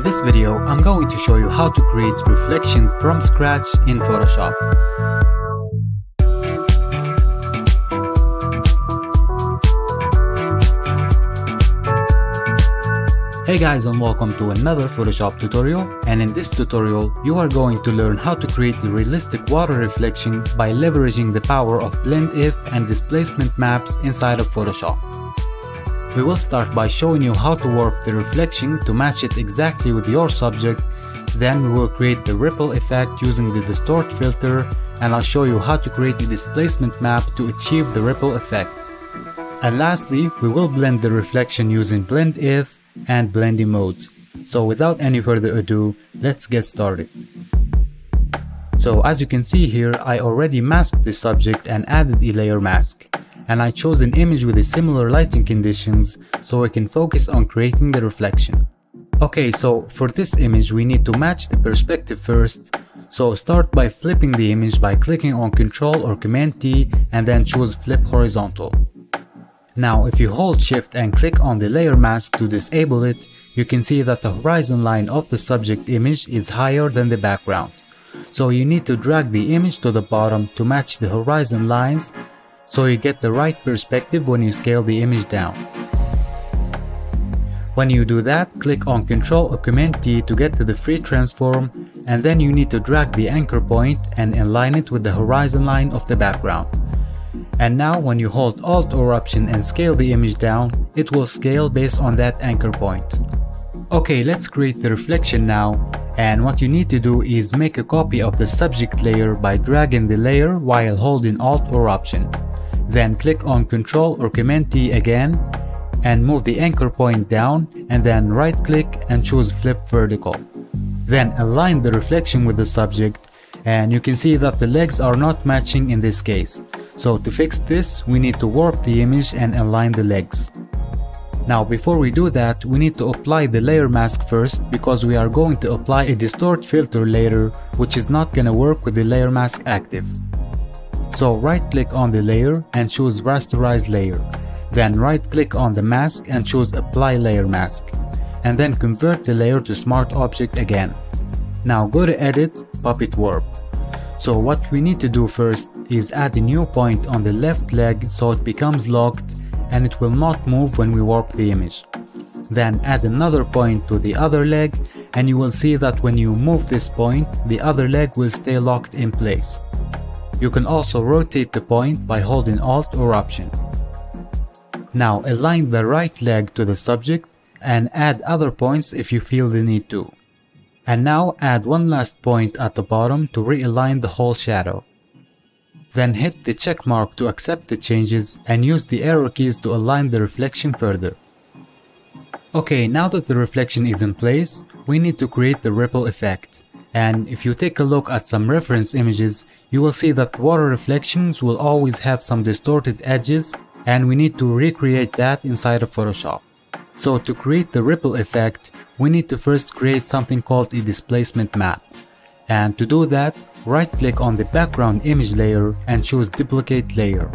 In this video, I'm going to show you how to create reflections from scratch in Photoshop. Hey guys and welcome to another Photoshop tutorial and in this tutorial you are going to learn how to create a realistic water reflection by leveraging the power of blend if and displacement maps inside of Photoshop. We will start by showing you how to warp the reflection to match it exactly with your subject then we will create the ripple effect using the distort filter and I'll show you how to create a displacement map to achieve the ripple effect. And lastly, we will blend the reflection using blend if and blending modes. So without any further ado, let's get started. So as you can see here, I already masked the subject and added a layer mask. And I chose an image with a similar lighting conditions so I can focus on creating the reflection. Okay, so for this image we need to match the perspective first. So start by flipping the image by clicking on Ctrl or Command T and then choose flip horizontal. Now if you hold shift and click on the layer mask to disable it, you can see that the horizon line of the subject image is higher than the background. So you need to drag the image to the bottom to match the horizon lines so you get the right perspective when you scale the image down. When you do that, click on Ctrl or Command T to get to the free transform and then you need to drag the anchor point and align it with the horizon line of the background. And now when you hold Alt or Option and scale the image down, it will scale based on that anchor point. Okay, let's create the reflection now. And what you need to do is make a copy of the subject layer by dragging the layer while holding Alt or Option. Then click on Ctrl or Command T again and move the anchor point down and then right click and choose flip vertical. Then align the reflection with the subject and you can see that the legs are not matching in this case. So to fix this, we need to warp the image and align the legs. Now before we do that, we need to apply the layer mask first because we are going to apply a distort filter later which is not gonna work with the layer mask active. So right click on the layer and choose rasterize layer. Then right click on the mask and choose apply layer mask. And then convert the layer to smart object again. Now go to edit, puppet warp. So what we need to do first is add a new point on the left leg so it becomes locked and it will not move when we warp the image. Then add another point to the other leg and you will see that when you move this point, the other leg will stay locked in place. You can also rotate the point by holding Alt or Option. Now align the right leg to the subject and add other points if you feel the need to. And now add one last point at the bottom to realign the whole shadow. Then hit the check mark to accept the changes and use the arrow keys to align the reflection further. Okay, now that the reflection is in place, we need to create the ripple effect. And if you take a look at some reference images, you will see that water reflections will always have some distorted edges and we need to recreate that inside of Photoshop. So to create the ripple effect, we need to first create something called a displacement map. And to do that, right click on the background image layer and choose duplicate layer.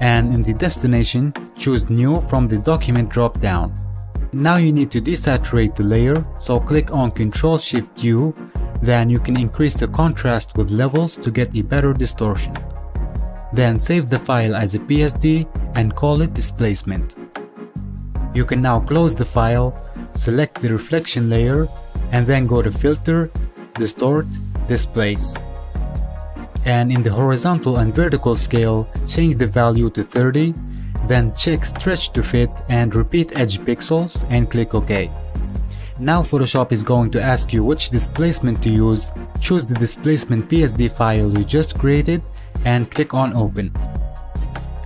And in the destination, choose new from the document drop down. Now you need to desaturate the layer, so click on Ctrl Shift U, then you can increase the contrast with levels to get a better distortion. Then save the file as a PSD and call it displacement. You can now close the file, select the reflection layer, and then go to Filter, Distort, Displace. And in the horizontal and vertical scale, change the value to 30, then check Stretch to Fit and repeat edge pixels and click OK. Now Photoshop is going to ask you which displacement to use, choose the displacement PSD file you just created and click on open.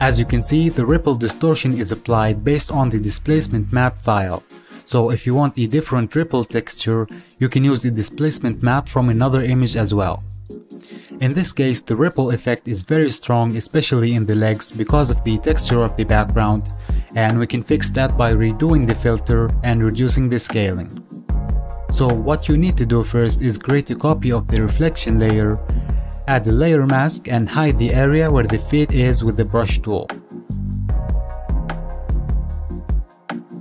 As you can see, the ripple distortion is applied based on the displacement map file. So if you want a different ripple texture, you can use the displacement map from another image as well. In this case, the ripple effect is very strong especially in the legs because of the texture of the background and we can fix that by redoing the filter and reducing the scaling. So what you need to do first is create a copy of the reflection layer Add a layer mask and hide the area where the feet is with the brush tool.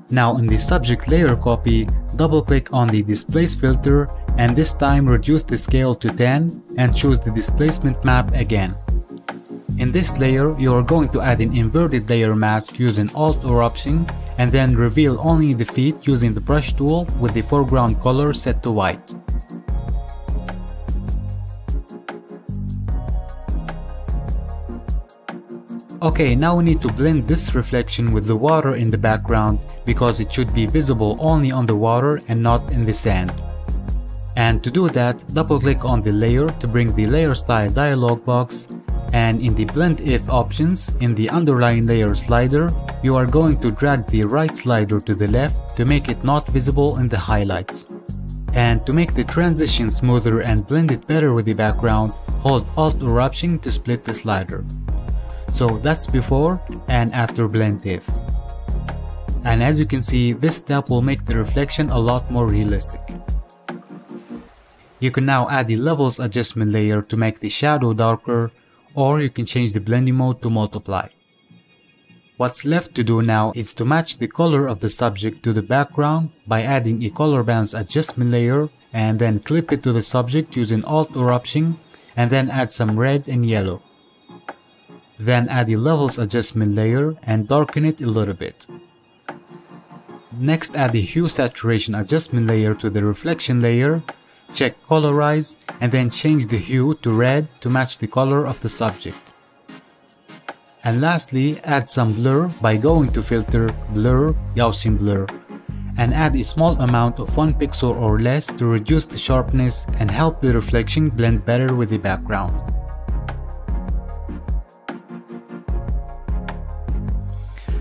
Now in the subject layer copy, double click on the displace filter and this time reduce the scale to 10 and choose the displacement map again. In this layer, you are going to add an inverted layer mask using Alt or Option and then reveal only the feet using the brush tool with the foreground color set to white. Okay, now we need to blend this reflection with the water in the background because it should be visible only on the water and not in the sand. And to do that, double click on the layer to bring the layer style dialog box and in the blend if options in the underlying layer slider you are going to drag the right slider to the left to make it not visible in the highlights. And to make the transition smoother and blend it better with the background, hold Alt or Option to split the slider. So that's before and after blend if. And as you can see, this step will make the reflection a lot more realistic. You can now add the levels adjustment layer to make the shadow darker or you can change the blending mode to multiply. What's left to do now is to match the color of the subject to the background by adding a color balance adjustment layer and then clip it to the subject using Alt or Option and then add some red and yellow. Then add the levels adjustment layer and darken it a little bit. Next add the hue saturation adjustment layer to the reflection layer Check colorize and then change the hue to red to match the color of the subject. And lastly, add some blur by going to filter blur Gaussian blur and add a small amount of 1 pixel or less to reduce the sharpness and help the reflection blend better with the background.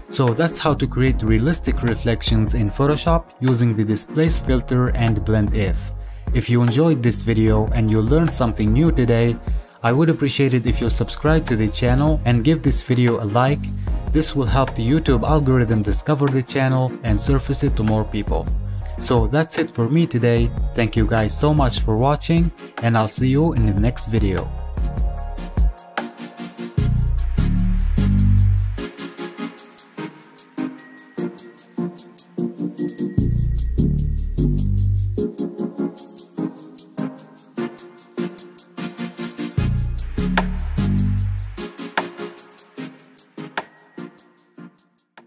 So that's how to create realistic reflections in Photoshop using the displace filter and blend if. If you enjoyed this video and you learned something new today, I would appreciate it if you subscribe to the channel and give this video a like. This will help the YouTube algorithm discover the channel and surface it to more people. So that's it for me today. Thank you guys so much for watching and I'll see you in the next video.